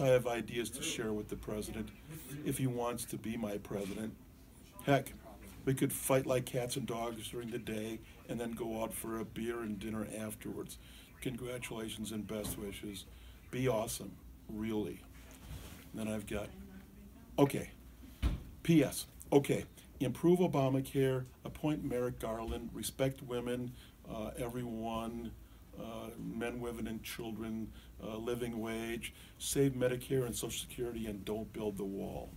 I have ideas to share with the president if he wants to be my president. Heck, we could fight like cats and dogs during the day and then go out for a beer and dinner afterwards. Congratulations and best wishes. Be awesome, really. then I've got, okay. P.S. Okay, improve Obamacare, appoint Merrick Garland, respect women, uh, everyone, uh, men, women, and children, uh, living wage, save Medicare and Social Security, and don't build the wall.